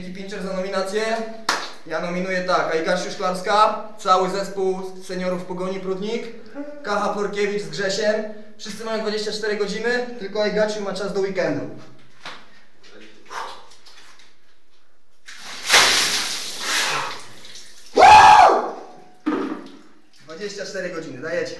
Dzięki Pincher za nominację. Ja nominuję tak, Ajgasiu Szklarska, cały zespół seniorów Pogoni Prudnik, Kacha Porkiewicz z Grzesiem. Wszyscy mają 24 godziny, tylko Ajgasiu ma czas do weekendu. Woo! 24 godziny, dajecie.